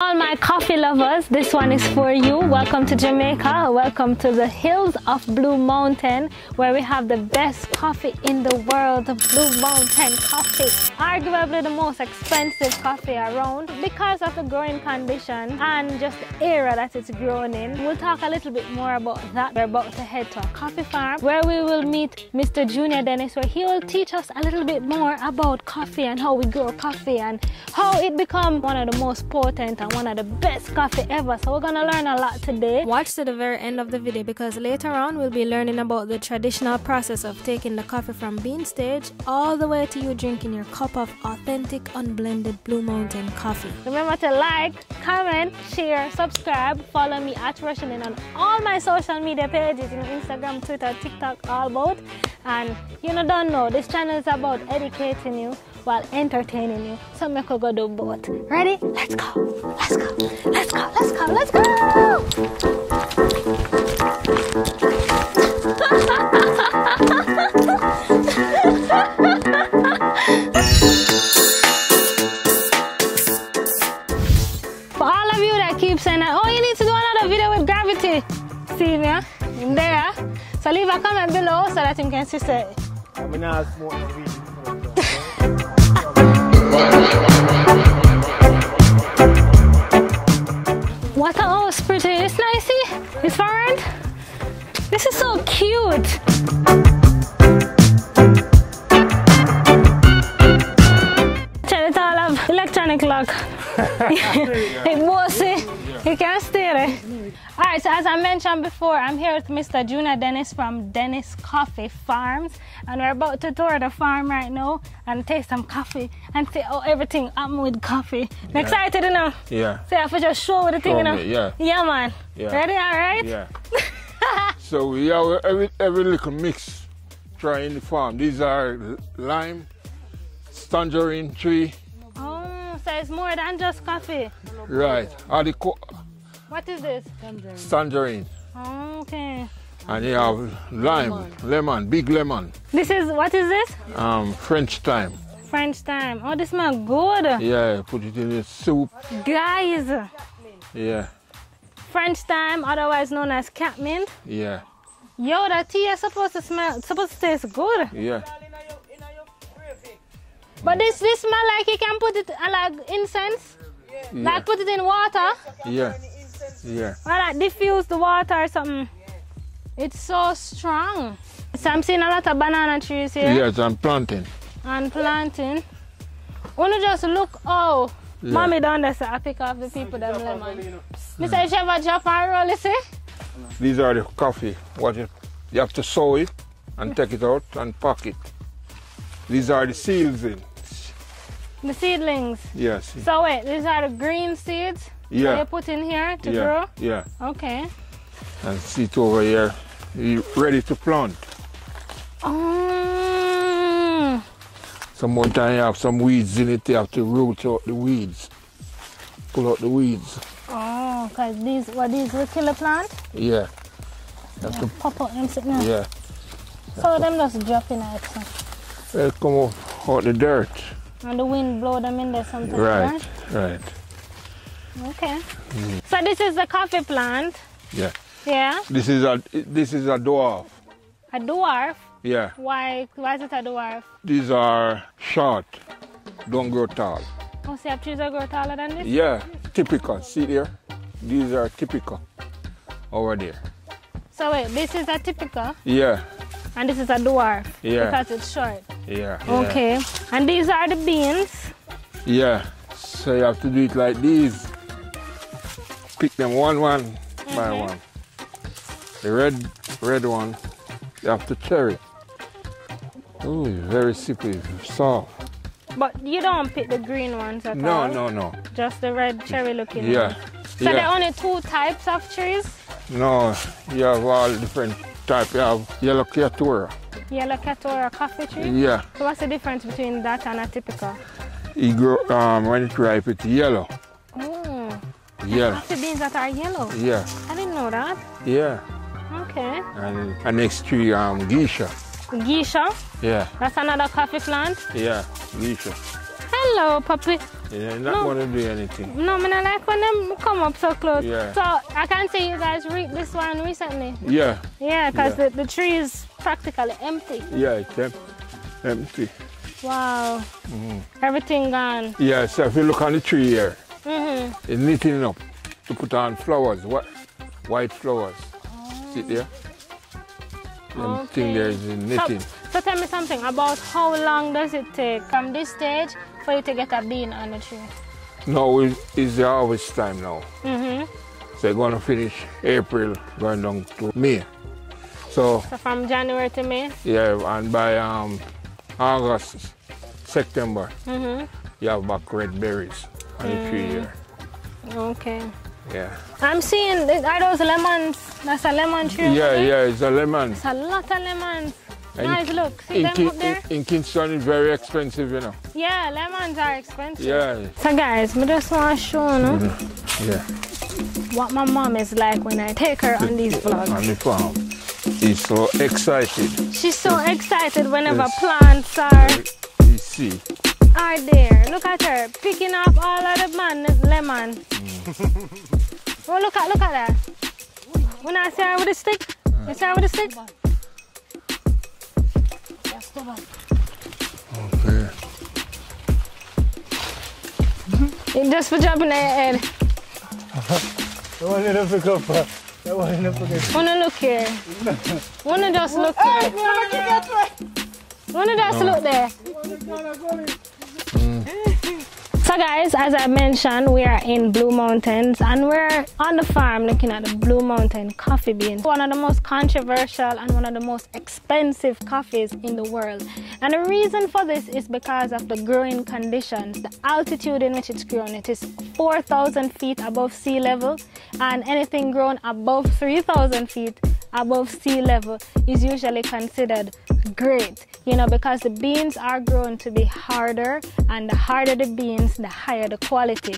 All my coffee lovers, this one is for you. Welcome to Jamaica. Welcome to the hills of Blue Mountain, where we have the best coffee in the world, Blue Mountain coffee. Arguably the most expensive coffee around because of the growing condition and just the area that it's grown in. We'll talk a little bit more about that. We're about to head to a coffee farm where we will meet Mr. Junior Dennis, where he will teach us a little bit more about coffee and how we grow coffee and how it becomes one of the most potent and one of the best coffee ever. So we're gonna learn a lot today. Watch to the very end of the video because later on we'll be learning about the traditional process of taking the coffee from bean stage all the way to you drinking your cup of authentic unblended Blue Mountain coffee. Remember to like, comment, share, subscribe, follow me at Rochielin on all my social media pages, you know, Instagram, Twitter, TikTok, all both. And you know, don't know, this channel is about educating you while entertaining you. So make go do both. Ready? Let's go. Let's go. Let's go. Let's go. Let's go. For all of you that keep saying oh, you need to do another video with gravity. See me? There. So leave a comment below so that you can see. I'm not smoking I mentioned before, I'm here with Mr. Junior Dennis from Dennis Coffee Farms, and we're about to tour the farm right now and taste some coffee and see how everything I'm with coffee. I'm excited, you know? Yeah. So I just show the thing, Show you know? me, yeah. Yeah, man. Yeah. Ready, all right? Yeah. so we have every, every little mix try in the farm. These are lime, tangerine tree, Oh, so it's more than just coffee. right? Are the What is this? tangerine. Oh, okay. And you have lime, lemon, big lemon, This is, what is this? um, French thyme. French thyme. Oh, this smells good. Yeah, put it in the soup. Guys, Yeah, French thyme, otherwise known as catmint. yeah, Yo, that tea is supposed to smell, supposed to taste good. yeah. But this, this smell like you can put it uh, like incense, Yeah, like put it in water, yeah, yeah. or like diffuse the water or something. It's so strong. So I'm seeing a lot of banana trees here Yes, I'm planting. and planting. Wanna just look, oh, Yeah. mommy down there, I pick off the people them lemon. Me say, Sheva drop and roll, you see? These are the coffee. What you, you have to sow it and take it out and pack it. These are the seeds in. The seedlings. Yes. So wait, these are the green seeds that Yeah. you put in here to yeah. grow? Yeah. Okay. And seed over here. You ready to plant. Oh, Some more time you have some weeds in it, you have to root out the weeds. Pull out the weeds. oh, cause these what these will kill a plant. Yeah. You have Pop out them sitting to, yeah. So them just drop in out, so. They come out, out the dirt. and the wind blow them in there sometimes. Right. Right. Okay. So this is the coffee plant. Yeah. Yeah. This is a this is a dwarf. A dwarf. Yeah. Why? Why is it a dwarf? These are short. Don't grow tall. Oh, see, have trees that grow taller than this. Yeah, Typica. See there? These are Typica over there. So wait, this is a Typica, Yeah, and this is a dwarf. Yeah. Because it's short. yeah. yeah. Okay. And these are the beans. Yeah. So you have to do it like these. Pick them one one by Mhm. one. The red red one, you have to cherry. Ooh, very sippy, soft. But you don't pick the green ones at No, all. no, no. No. Just the red cherry looking Yeah. ones. So there are only two types of trees. No, you have all different type. You have yellow Caturra. Yellow Caturra coffee tree. Yeah. So what's the difference between that and a Typica? It grow um when it ripe it's yellow. Yeah. coffee beans that are yellow. Yeah. I didn't know that. Yeah. Okay. And, and next tree, um, geisha. Geisha. Yeah, That's another coffee plant. yeah, geisha. Hello, puppy. You're not No. gonna do anything. No, I not like when them come up so close. Yeah. So I can see you guys reap this one recently. Yeah, Yeah, because Yeah. the, the tree is practically empty. yeah, it's em- empty. Wow. Mm-hmm. Everything gone. Yeah, so if you look on the tree here, hmm it's knitting up to put on flowers, what white flowers. See there? Them thing there is in So, knitting. so tell me something about how long does it take from this stage for you to get a bean on the tree? No, is, is the harvest time now. hmm So you're gonna finish April, going down to May. So So from January to May. yeah, and by um, August, September, hmm you have back red berries on the tree here. Okay. Yeah. I'm seeing are those lemons? That's a lemon tree. Yeah, yeah, it's a lemon. It's a lot of lemons. And nice look. See them up there? in, in Kingston, it's very expensive, you know. Yeah, lemons are expensive. Yeah, So guys, I just want to show you mm-hmm. yeah. what my mom is like when I take her on these vlogs. On the farm. He's so excited. She's so excited whenever Yes. plants are You see. Are there. Look at her picking up all of the man lemon. Mm. oh look at look at that. When I see her with a stick, you see her with a stick? Okay. It just for jumping in your head. That one enough to come for. That one enough to get. Wanna look here. Wanna just look here. Wanna just look there. So guys, as I mentioned, we are in Blue Mountains and we're on the farm looking at the Blue Mountain coffee beans. One of the most controversial and one of the most expensive coffees in the world. And the reason for this is because of the growing conditions, the altitude in which it's grown. It is 4,000 feet above sea level and anything grown above 3,000 feet above sea level is usually considered great you know because the beans are grown to be harder and the harder the beans the higher the quality.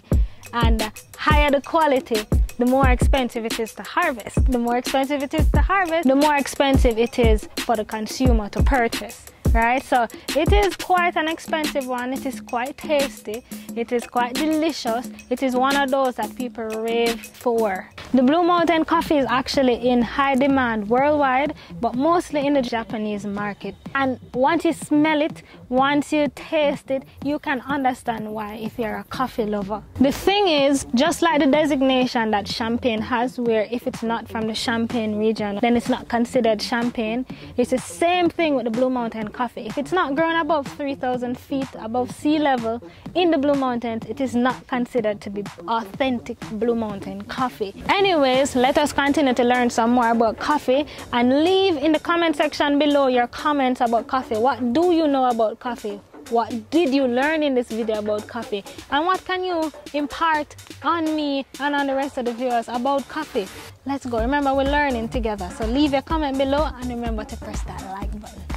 And the higher the quality the more expensive it is to harvest. The more expensive it is to harvest the more expensive it is for the consumer to purchase right? So it is quite an expensive one. It is quite tasty. It is quite delicious. It is one of those that people rave for. The blue mountain coffee is actually in high demand worldwide but mostly in the japanese market. And once you smell it once you taste it you can understand why if you're a coffee lover. The thing is just like the designation that champagne has where if it's not from the champagne region then it's not considered champagne. It's the same thing with the blue mountain coffee if it's not grown above 3000 feet above sea level in the blue mountains it is not considered to be authentic blue mountain coffee. Anyways let us continue to learn some more about coffee and leave in the comment section below your comments about coffee. What do you know about coffee? What did you learn in this video about coffee? And what can you impart on me and on the rest of the viewers about coffee? Let's go. Remember we're learning together. So leave your comment below and remember to press that like button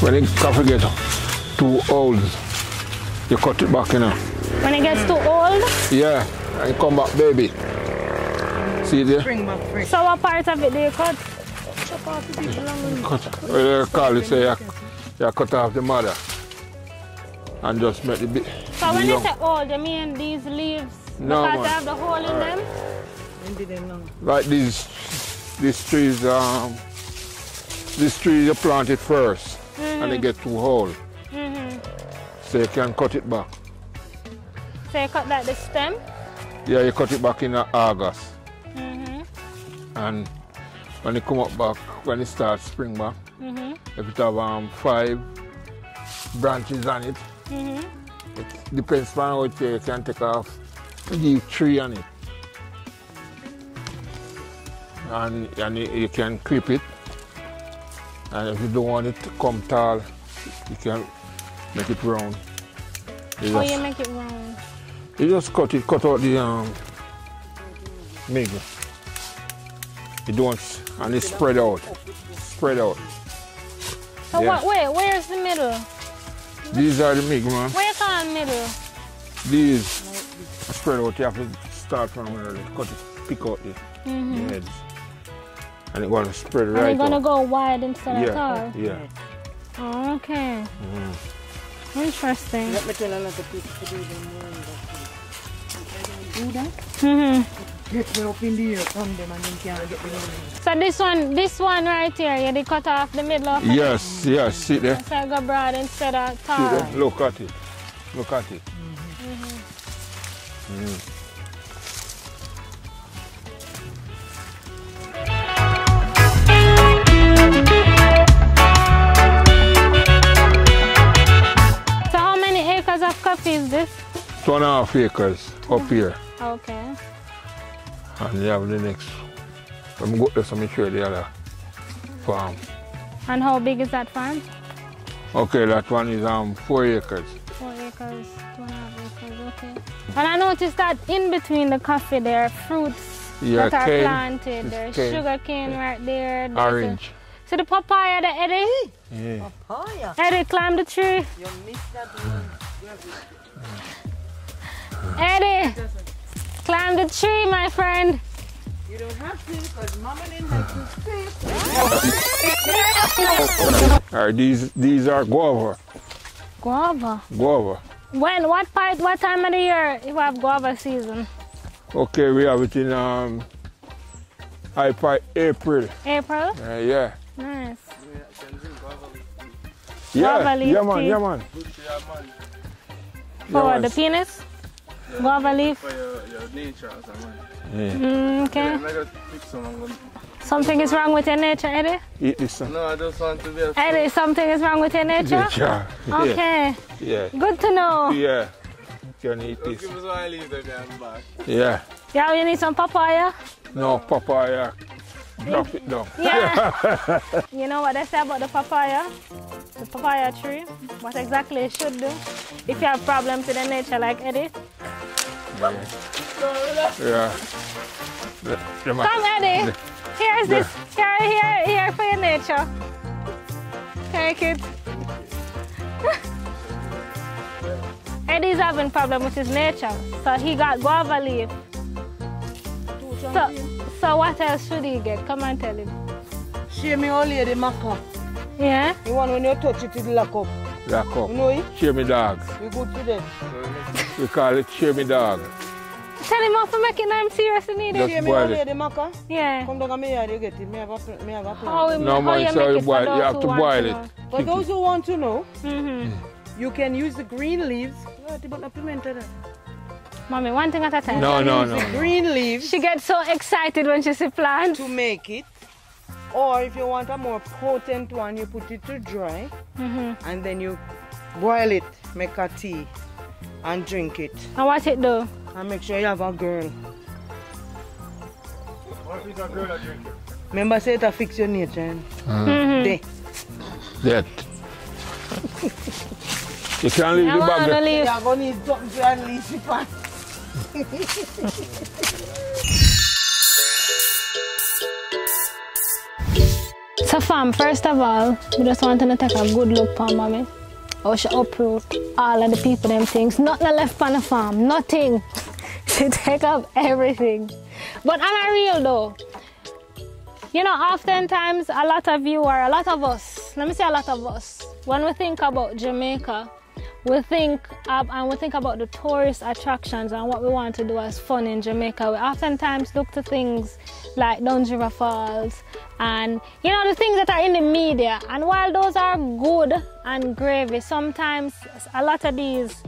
When the coffee get too old, you cut it back, you know. when it gets too old Yeah, and come back, baby. See there? Bring back fresh. so what part of it do you cut Chop off the big long. Cut. Well, they call it say you, you cut off the mother and just make the bit. so when you young. say old you mean these leaves No, because man. they have the hole in them them long? Like these, these trees, um, these trees you plant it 1st and they get too old. hmm So you can cut it back. so you cut like the stem Yeah, you cut it back in August. hmm And when it come up back, when it starts spring back, hmm if it have um, five branches on it, hmm it depends on how it you can take off, the tree on it. And, and you you can clip it. And if you don't want it to come tall, you can make it round. You oh just, you make it round you just cut it, cut out the um, middle. You don't, and it spread out, spread out. so Yeah. what wait where's the middle These are the middle, man. where you call middle These spread out, you have to start from where they cut it, pick out the, the heads. And it's gonna spread and right you're gonna out. go wide instead of tall yeah. Oh, okay. Mm. Interesting. Let me tell a lot of people to do them more in that thing. If I don't do that, hmm get me up in the air from them and then can't get the money. So this one, this one right here, yeah, they cut off the middle of it. Yes, yes, see there. So I go broad instead of See tall. there? Look at it. Look at it. So half acres up here. Okay. And you have the next. Let me go there, so I'm show you the other farm. And how big is that farm? Okay, that one is um four acres. Four acres, two and a half acres, okay. And I noticed that in between the coffee there are fruits Yeah, that are cane. planted. It's There's cane. sugar cane right there. There's a- Orange. See the papaya there, Eddie? Yeah. Yeah, Eddie, climb the tree. you missed that one. Eddie, climb the tree, my friend. You don't have to because Mama didn't have to. All right, these these are guava. Guava. Guava. When? What part? What time of the year you have guava season? Okay, we have it in um I part April. April. Uh, yeah. Nice. Yeah, yeah man, yeah man. For the penis. Guava leaf. For your, your nature or something. Yeah. Mm, okay. I'm pick some. I'm. Something is wrong with your nature, Eddie. Eat this one. No, I just want to be a Eddie, something is wrong with your nature. Yeah. Yeah. Okay. Yeah. Good to know. Yeah. Can eat this. give us one I leave them back. Yeah. Yeah, you need some papaya. No papaya. Drop it down. Yeah. you know what they say about the papaya? The papaya tree. What exactly it should do if you have problems with the nature like Eddie. Yeah. The, the Come, Eddie. Here's this. Here, here, here for your nature. Take it. Eddie's having problem with his nature, so he got guava leaf. So, so what else should he get? Come and tell him. Share me all lady maca. Yeah. The one when you touch it, it lock up. Lock up. You know it? Share me dog. We good to them. We call it share me dog. Tell him off for making him seriously need it. Just Share me all boil it. lady maca. Yeah. Come down to me yard, you get it. Me have a, me have a plan. How, we, No, how man, you so you it boil- you have to boil to it. know. For those who want to know, Mm-hmm. you can use the green leaves. What about the pimento there? Mommy, one thing at a time. No, no, Use the no. green leaves She gets so excited when she see plants. to make it. Or if you want a more potent one, you put it to dry hmm and then you boil it, make a tea and drink it. And what it do? And make sure you have a girl. What if a girl a drink it? Remember, say it to fix your nature. eh? Mm-hmm. There. That. you can't leave I the want bag to there. leave. You're going to need something to unleash it So fam, first of all, we just want to take a good look for mommy. How she uproot all of the people them things. Nothing left on the farm. Nothing. She take up everything. But I'm not real though. You know, oftentimes a lot of you or a lot of us, let me say a lot of us, when we think about Jamaica, we think and we think about the tourist attractions and what we want to do as fun in Jamaica. We oftentimes look to things like Dunn's River Falls and you know the things that are in the media. And while those are good and gravy, sometimes a lot of these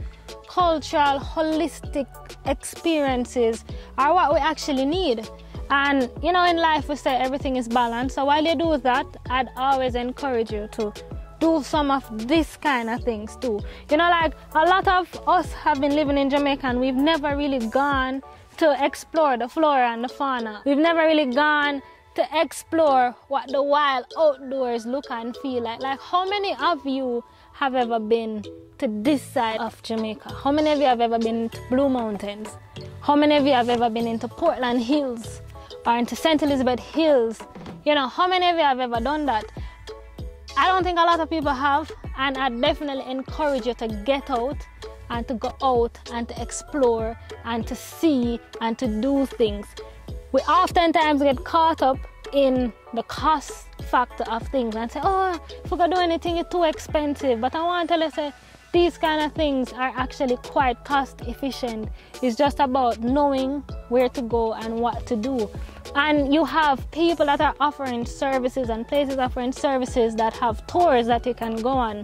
cultural, holistic experiences are what we actually need. And you know, in life we say everything is balanced. So while you do that, I'd always encourage you to do some of this kind of things too. You know, like a lot of us have been living in Jamaica and we've never really gone to explore the flora and the fauna. We've never really gone to explore what the wild outdoors look and feel like. Like, how many of you have ever been to this side of Jamaica? How many of you have ever been to Blue Mountains? How many of you have ever been into Portland Hills or into St. Elizabeth Hills? You know, how many of you have ever done that? I don't think a lot of people have, and I definitely encourage you to get out and to go out and to explore and to see and to do things. We oftentimes get caught up in the cost factor of things and say, oh, if we're gonna do anything, it's too expensive. But I want to say, these kind of things are actually quite cost efficient. It's just about knowing where to go and what to do. And you have people that are offering services and places offering services that have tours that you can go on.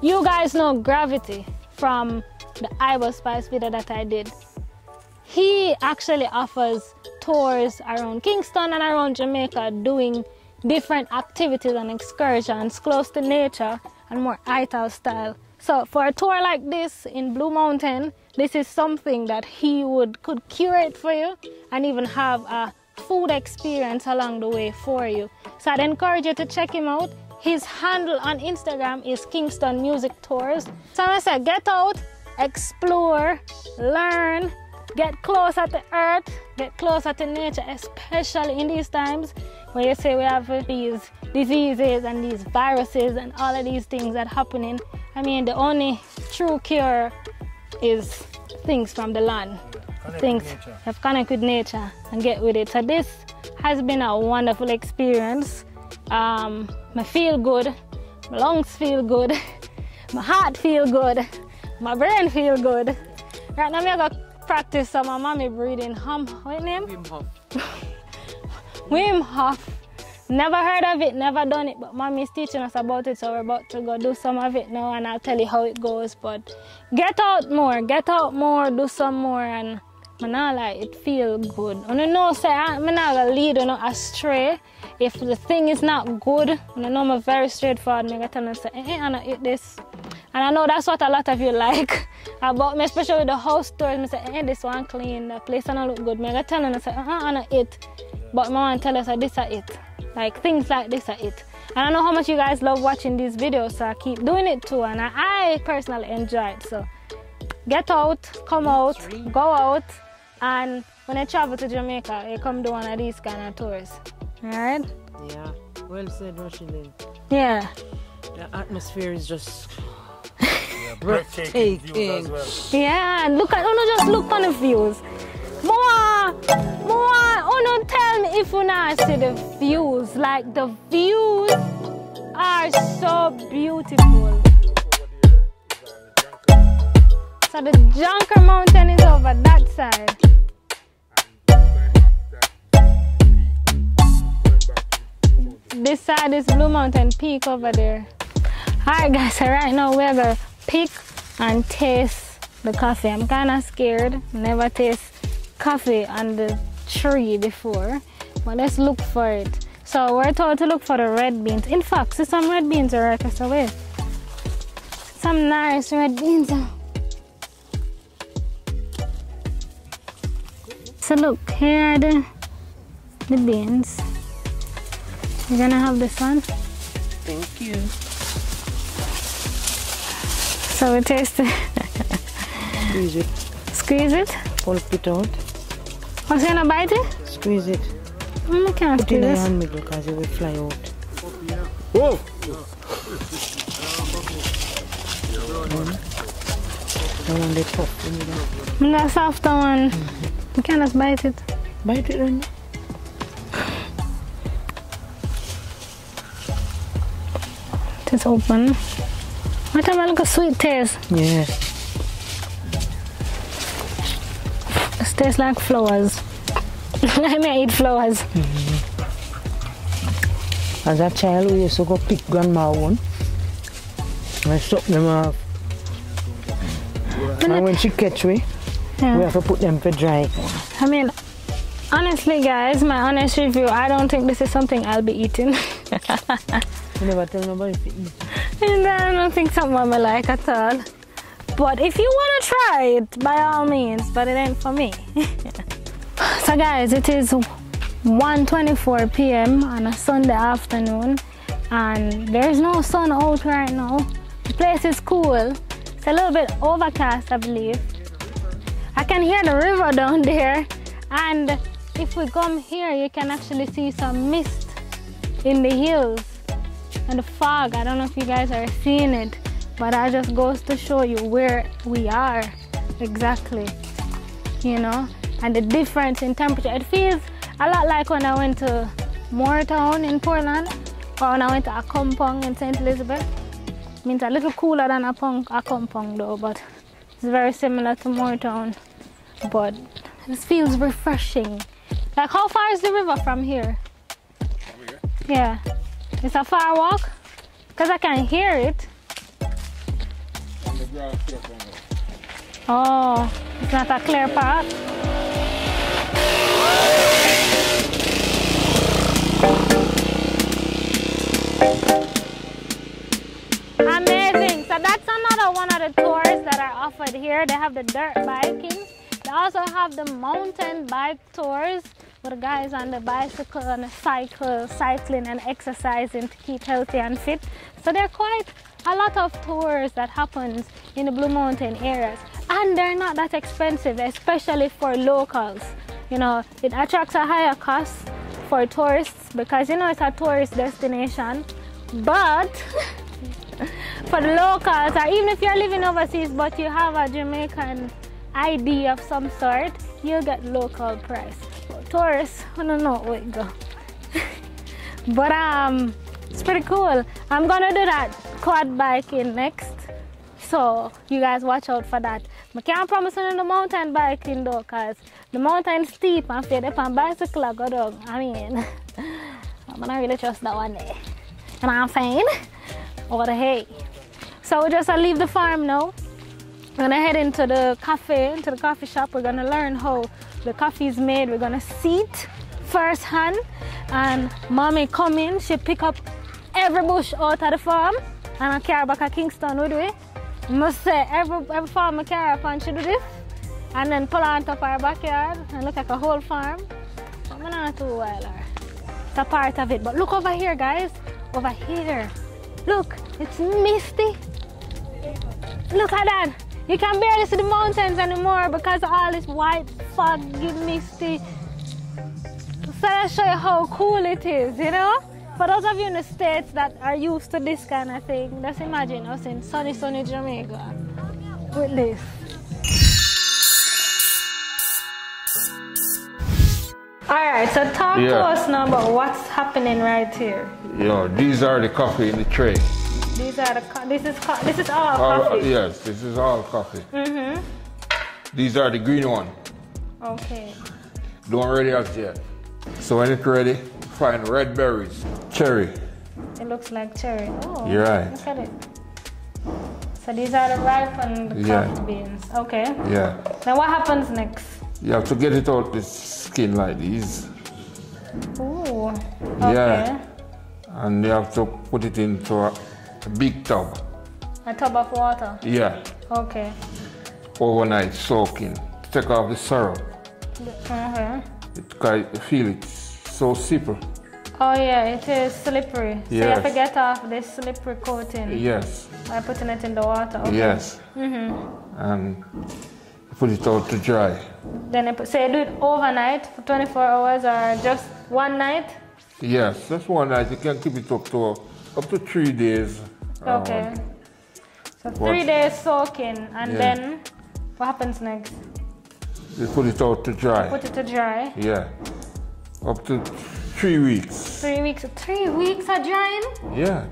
You guys know Gravity from the Ivo Spice video that I did. He actually offers tours around Kingston and around Jamaica doing different activities and excursions close to nature and more ITAL style. So for a tour like this in Blue Mountain, this is something that he would could curate for you and even have a food experience along the way for you. So I'd encourage you to check him out. His handle on Instagram is Kingston Music Tours. So I said, get out, explore, learn, get closer to earth, get closer to nature, especially in these times where you say we have these diseases and these viruses and all of these things that happening. I mean, the only true cure is things from the land. Connect things have connect with nature and get with it. So this has been a wonderful experience. Um, I feel good, my lungs feel good, my heart feel good, my brain feel good. Right now, I'm gonna practice some of my mommy breathing. Hum, what name? Wim Hof. Wim Hof. Never heard of it, never done it, but mommy's teaching us about it, so we're about to go do some of it now and I'll tell you how it goes. But get out more, get out more, do some more and manala, it feel good. And you know, say I'm not gonna lead you know, astray. If the thing is not good, and I know I'm very straightforward, I'm tell them say, eh, eh, I'm not eat this. And I know that's what a lot of you like about me, especially with the house tours. I say, eh, this one clean, the place don't look good. Gonna tell them, I say, uh, uh, I'm not it. But my want tell us this are it. Like things like this are it. And I know how much you guys love watching these videos, so I keep doing it too. And I, I personally enjoy it. So get out, come out, go out, and when I travel to Jamaica, you come do one of these kind of tours. Alright? Yeah. Well said, Rochielin. Yeah. The atmosphere is just Yeah, breathtaking views as well. Yeah, and look at, oh no, just look on the views. More, more, no, tell me if you not see the views. Like the views are so beautiful. So the Junker Mountain is over that side. This side is Blue Mountain Peak over there. Alright guys, so right now we're gonna pick and taste the coffee. I'm kinda scared. Never taste coffee on the tree before. But let's look for it. So we're told to look for the red beans. In fact, see some red beans are right away. Some nice red beans. So look, here are the, the beans. You're gonna have this one. thank you. So we taste it. Squeeze it. Squeeze it. Pulp it out. What's gonna bite it? Squeeze it. Mm, I can't Put in your this. hand middle because it will fly out. Whoa! And when they pop, need that. Mm, The softer one. You can just bite it. Bite it on It is open. What a like a sweet taste. Yes. Tastes like flowers. Let me eat flowers. Mm-hmm. As a child, we used to go pick grandma one. And stop them off. And when she catch we, we have to put them for dry. I mean, honestly, guys, my honest review, I don't think this is something I'll be eating. You never tell nobody to eat. and I don't think something I may like at all. But if you want to try it, by all means, but it ain't for me. so, guys, it is 1.24 p.m. on a Sunday afternoon, and there's no sun out right now. The place is cool. It's a little bit overcast, I believe. I can hear the river down there, and if we come here, you can actually see some mist in the hills and the fog. I don't know if you guys are seeing it, but that just goes to show you where we are exactly, you know, and the difference in temperature. It feels a lot like when I went to Moortown in Portland, or when I went to Accompong in St. Elizabeth. Means a little cooler than Apong, Accompong though, but it's very similar to Moortown. But it feels refreshing. Like how far is the river from here? Yeah. It's a far walk? Because I can hear it. Oh, it's not a clear path. Amazing. So that's another one of the tours that are offered here. They have the dirt biking. They also have the mountain bike tours with guys on the bicycle and the cycle, cycling and exercising to keep healthy and fit. So they're quite a lot of tours that happens in the Blue Mountain areas. And they're not that expensive, especially for locals. You know, it attracts a higher cost for tourists because you know it's a tourist destination. But for the locals, or even if you're living overseas but you have a Jamaican ID of some sort, you'll get local price. For tourists, I don't know where it go. but um, it's pretty cool. I'm gonna do that quad biking next. So you guys watch out for that. I can't promise you the mountain biking though, cause the mountain steep and if on bicycle I go down. I mean, I'm not really trust that one day. And I'm fine. Over the hay. So we just uh, leave the farm now. We're gonna head into the cafe, into the coffee shop. We're gonna learn how the coffee is made. We're gonna sit firsthand. And mommy come in, she pick up every bush out of the farm and I carry back to Kingston with me. Must say every every farm I carry up and she do this. And then plant up our backyard and look like a whole farm. I'm not too well. It's a part of it. But look over here guys. Over here. Look, it's misty. Look at that. You can barely see the mountains anymore because of all this white, foggy, misty. So let's show you how cool it is, you know? For those of you in the States that are used to this kind of thing, just imagine us in sunny, sunny Jamaica with this. All right, so talk to us now about what's happening right here. You know, these are the coffee in the tray. These are the co- this is this is all All- coffee. yes, this is all coffee. Mm-hmm. These are the green one. Okay. Don't ready as yet. So when it's ready, find red berries, cherry. It looks like cherry. Oh, You're right. Look at it. So these are the ripe ripened Yeah. coffee beans. Okay. Yeah. Then what happens next? You have to get it out the skin like these. Ooh. Okay. Yeah. And you have to put it into a, a big tub. A tub of water. Yeah. Okay. Overnight soaking. Take off the syrup. Uh-huh. It, can feel it so super. Oh yeah, it is slippery. So you have to get off this slippery coating Yes. by putting it in the water. Okay. Yes. Mm-hmm. And put it out to dry. Then you put, so you do it overnight for 24 hours or just one night? Yes, that's one night. You can keep it up to up to three days. Um, Okay. So what- three days soaking, and Yeah. then what happens next? You put it out to dry. Put it to dry. Yeah. Up to three weeks. Three weeks. Three weeks drying? Yeah.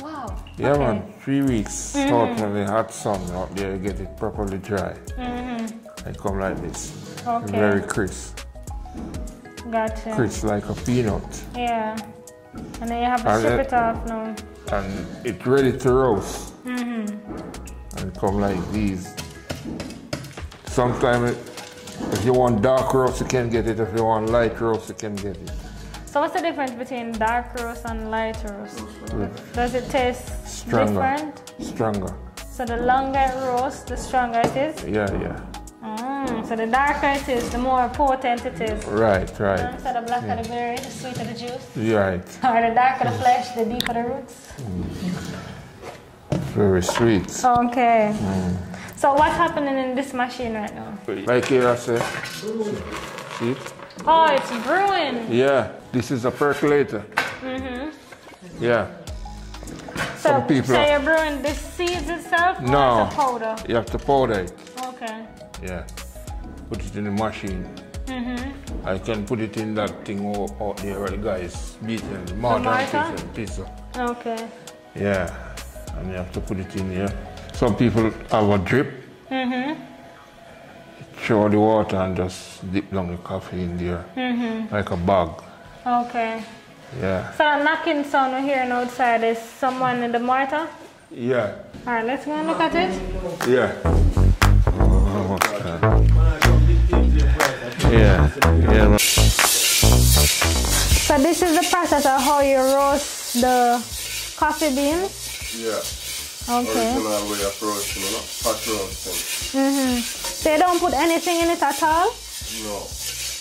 Wow. Yeah, okay. man. Three weeks in the hot sun out there, you get it properly dry. Mm-hmm. And come like this. Okay. Very crisp. Gotcha. Crisp like a peanut. Yeah. And then you have to And strip it- it off now. And it's ready to roast. Mm-hmm. And come like these. Sometimes if you want dark roast, you can get it. If you want light roast, you can get it. So what's the difference between dark roast and light roast? Does it taste Stronger. different? stronger. So the longer it roasts, the stronger it is? Yeah, yeah. Mm, so the darker it is, the more potent it is. Right, right. Mm, So the blacker the berry, the sweeter the juice. Right. Or the darker the flesh, the deeper the roots. Very sweet. Okay. So what's happening in this machine right now? Like here I say. See? Oh, it's brewing. Yeah. This is a percolator. Mm-hmm. Yeah. So, Some people so are- you're brewing the seeds itself or No. it's a powder? You have to powder it. Okay. Yeah. Put it in the machine. Mm-hmm. I can put it in that thing out, out there where the guy is beating the mortar and mortar? pestle, pestle. Okay. Yeah, and you have to put it in here. Some people have a drip. Mm-hmm. Throw the water and just dip down the coffee in there, Mm-hmm. like a bag. Okay. Yeah, So that knocking sound we're hearing outside is someone in the mortar. yeah, Alright, let's go and look at it. yeah. Oh, okay. Yeah, yeah. So this is the process of how you roast the coffee beans. Yeah. Okay. Original way of roasting, you know? Roasting. Mm-hmm. So you don't put anything in it at all? No.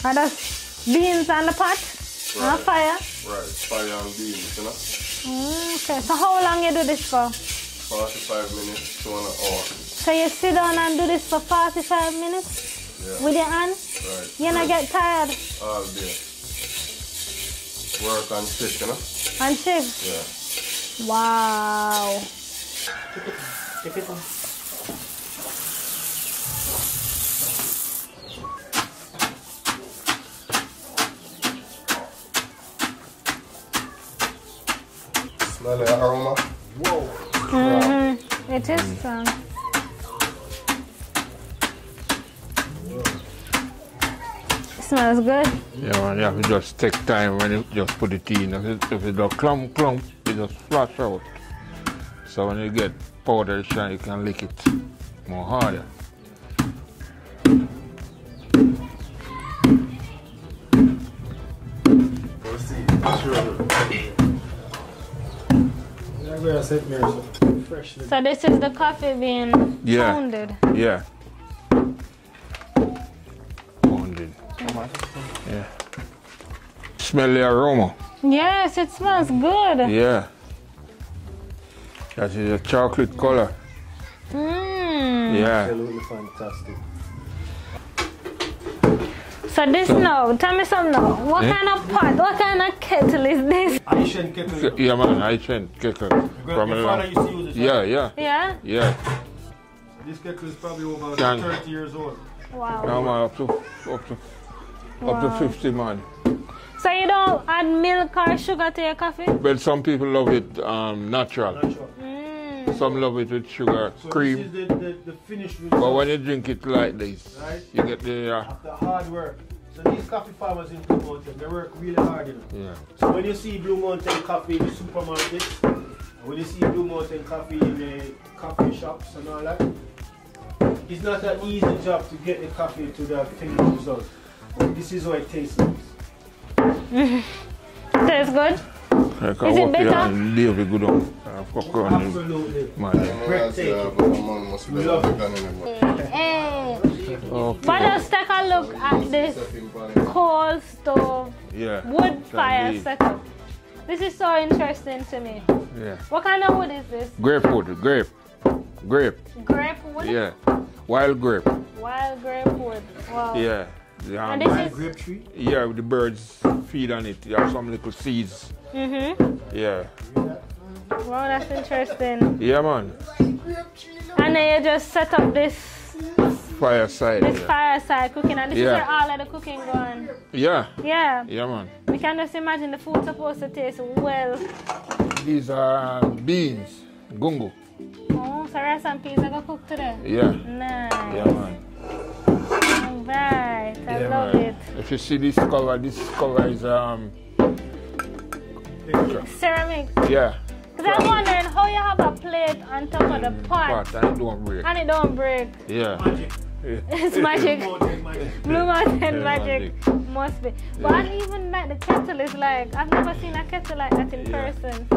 Or just beans on the pot? Right. On Right. fire? Right. Fire and beans, you know? Mm, okay. So how long you do this for? 45 minutes to an hour. So you sit down and do this for 45 minutes Yeah. with your hand? Right. You not get tired All day. Work and sit, you know? and shift? Yeah. Wow. Smell the aroma? Mm-hmm. It is strong. Smells good. Yeah, man, you have to just take time when you just put it in. If it, if it don't clump, clump, it just flash out. So when you get powder shine, you can lick it more harder. So freshly. So this is the coffee being Yeah. pounded. Yeah. Pounded. Yeah. Smell the aroma. Yes, it smells good. Yeah. That is a chocolate color. Mm. Yeah. Absolutely fantastic. So this no. tell me some no. What Eh? kind of pot, what kind of kettle is this? Asian kettle. Yeah, man, I can kettle. From Your a father long- used to use it. Yeah, yeah, Yeah? yeah. This kettle is probably over Can- 30 years old. Wow. Now, man, up to, up to, up to 50, man. So you don't add milk or sugar to your coffee? But some people love it um, natural. Natural. Mm. Some love it with sugar, So cream. this is the, the, the finished result. But when you drink it like this, Right. you get the, uh, After hard work. So these coffee farmers in Blue Mountain, they work really hard, you know. yeah. So when you see Blue Mountain coffee in the supermarkets, when you see Blue Mountain coffee in the coffee shops and all that, it's not an easy job to get the coffee to the finished result. But this is how it tastes like. Tastes good? I can Is it walk here better? and leave it good on. Fuck around Absolutely. man. Breathtaking. But the man must be like gun in it. Hey. Okay. But just take a look at this coal stove Yeah. wood fire be. setup. This is so interesting to me. Yeah. What kind of wood is this? Grape wood, grape. Grape. Grape wood? Yeah. Wild grape. Wild grape wood. Wow. Yeah. The, um, And this is Grape tree. yeah, the birds feed on it. You have some little seeds. mm-hmm. Yeah. Wow, that's interesting. Yeah, man. And then you just set up this Fireside. this Yeah. fireside cooking, and this is Yeah. where all of the cooking going. yeah. Yeah. Yeah, man. We can just imagine the food supposed to taste well. These are beans. Gungo. Oh, so rice and peas are gonna cook today. Yeah. Nice. Yeah, man. Alright, I yeah, love man. it. If you see this cover, this cover is um Ceramic. yeah. Because I'm wondering how you have a plate on top of the pot Pot and it don't break. and it don't break. Yeah. Magic. It's magic. Blue Mountain magic must be. But and even like the kettle is like I've never seen a kettle like that in Yeah. person.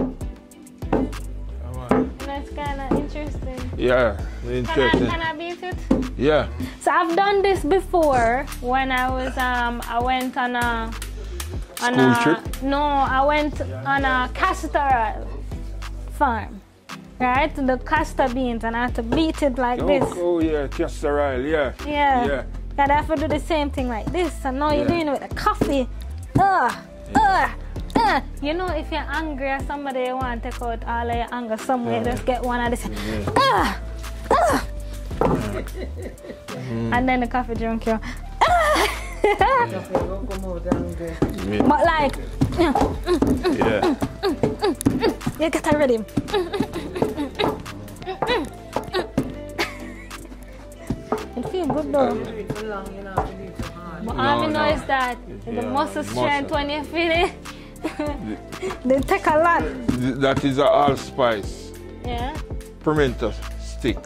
Yeah, man. And that's kind of interesting. Yeah. Can I, Interesting. can I beat it? Yeah. So I've done this before when I was um I went on a on School a trip? no I went on a castor farm. Right? The castor beans and I had to beat it like Oh, this. oh yeah, castor oil. Yeah. Yeah. Yeah. I have to do the same thing like this. And now you're doing it with the coffee. Ugh. Ugh. Ugh. You know, if you're angry or somebody you want to take out all of your anger somewhere, just get one of this. Ugh. Ugh. Mm. And then the coffee drunk you. But like, Yeah. you get a rhythm. It feels good though. But all I know no. is that the Yeah, muscle strength muscle. when you feel it, they take a lot. Th- That is a allspice Yeah. pimento stick.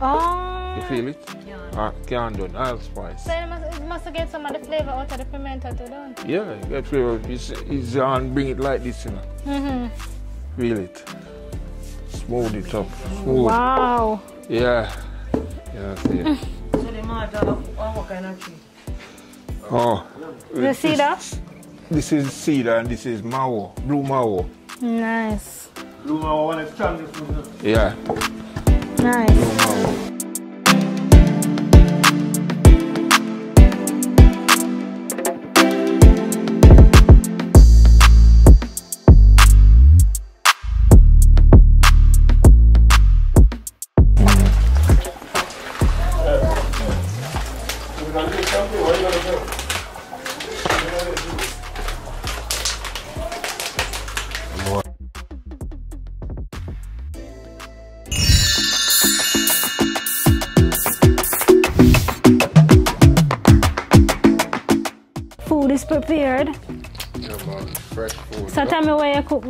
Oh. You feel it? Uh, can do allspice. So it must, it must get some of the flavor out of the pimento too, don't it? Yeah, you get flavor. It's, it's on bring it like this, you know. Mm-hmm. Feel it. Smooth it up. Smooth. Wow. Yeah. Yeah, see. So mm. oh, the matter what kind of tree? Oh. You see that? This is cedar and this is mahoe, blue mahoe. Nice. Luma, one of the strongest food. Yeah, Nice.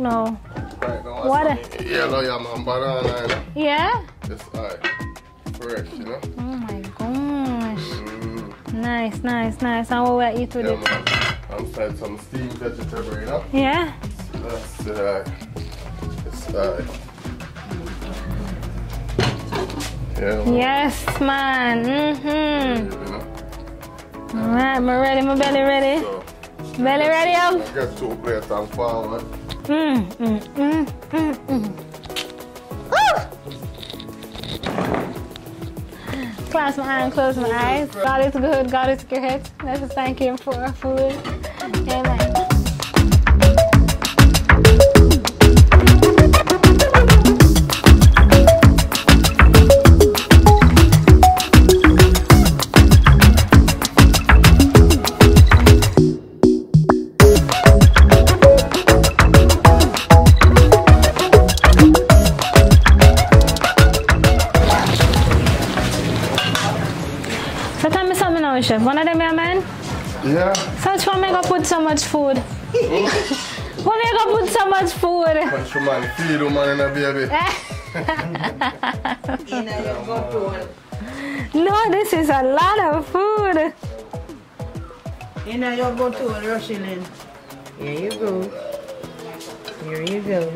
Me where you cook now. Right now, What some Yellow yam and banana, know. Yeah? It's alright. Fresh, you know. Oh my gosh. Mm, Nice, nice, nice. And what we eat with yeah, it? man. I'm some steamed vegetable, you know. Yeah? That's alright. It's alright. Yeah, man. Yes, man. Mm-hmm. You know. Alright, my ready, my belly ready. So, Belly ready up. I get two plates and forward. Mm, mm, mm, mm, mm. Ah! Close my eyes, close my eyes. God is good, God is good. Let's thank Him for our food. Amen. Chef. One of them, yeah, man. Yeah. Such one make up put so much food. What make up put so much food? Bunch of man feed them man and a baby. No, this is a lot of food. You know you go to Rochelle. Here you go. Here you go.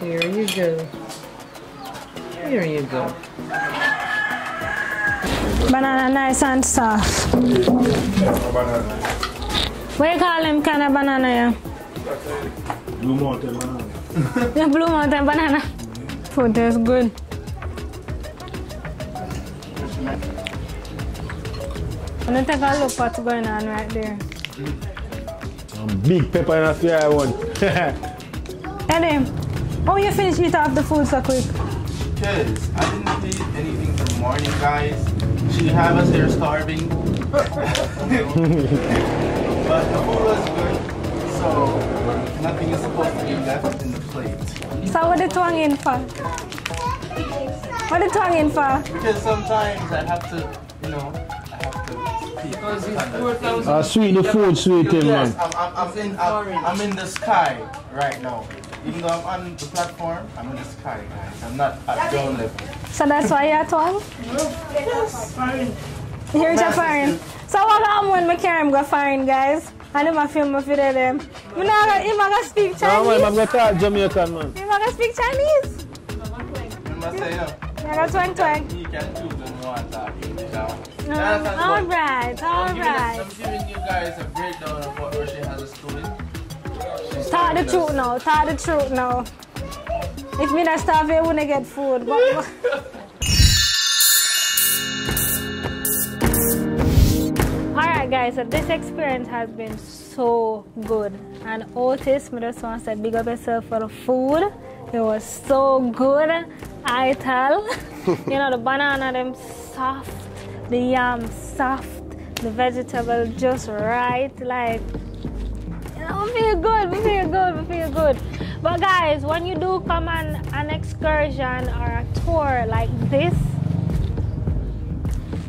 Here you go. Here you go. Banana nice and soft. What you call them kind of banana, yeah? Blue Mountain banana. The Blue Mountain banana. Food tastes good. I'm gonna take a look what's going on right there. Big pepper in a fry I want. Eddie, oh, you finished eating off the food so quick. Because I didn't eat anything for morning, guys. She have us here starving. but the food was good, so nothing is supposed to be left in the plate. So what the tongue in for? What the tongue in for? Because sometimes I have to, you know, I have to. Because it's Uh, sweet, the food sweet him, Yes, man. I'm, I'm, I'm in I'm, I'm in the sky right now. Even though I'm on the platform, I'm in the sky, guys. I'm not at ground level. So that's why you're tongue? Here's your foreign. So what I'm when I carry him go foreign, guys. And him a film of it them. Me not gonna- Him a speak No, man, I'm Chinese. gonna talk Jamaican, man. Him a gonna speak Chinese. Remember, say, you know, You got twang twang. you can choose when you want to talk English. huh? Um, Yeah, all what- right, all I'm giving, right. I'm giving you guys a breakdown of what Roshi has us doing. She's Talk the truth us- now. Talk the truth now. If me not starve, you wouldn't get food. But, Alright guys, so this experience has been so good. And Otis, me just want to say big up yourself for the food. It was so good. I tell. you know, the banana them soft, the yam soft, The vegetable just right, like we feel good, we feel good, we feel good. But guys, when you do come on an excursion or a tour like this,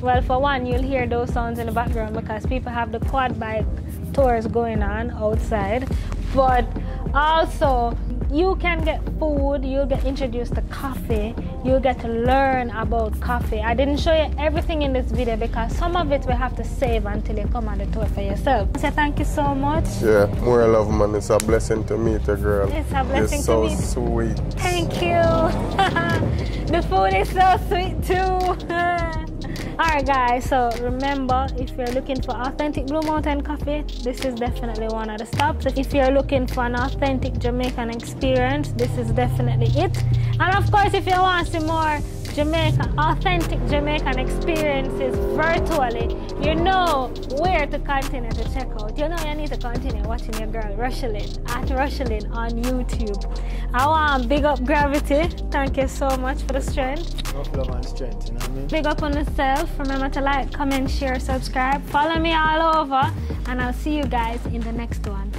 well, for one, you'll hear those sounds in the background because people have the quad bike tours going on outside. But also, you can get food, you'll get introduced to coffee, you'll get to learn about coffee. I didn't show you everything in this video because some of it we have to save until you come on the tour for yourself. So thank you so much. Yeah, more love, man. It's a blessing to meet a girl. It's a blessing You're to so sweet. Thank you. the food is so sweet too. Alright guys, so remember if you're looking for authentic Blue Mountain coffee, this is definitely one of the stops. If you're looking for an authentic Jamaican experience, this is definitely it. And of course, if you want see more Jamaica, authentic Jamaican experiences virtually, you know where to continue to check out. You know you need to continue watching your girl Rochielin at Rochielin on YouTube. I want big up Gravity. Thank you so much for the strength. Buffalo man strength, you know what I mean? Big up on yourself. Remember to like, comment, share, subscribe. Follow me all over. And I'll see you guys in the next one.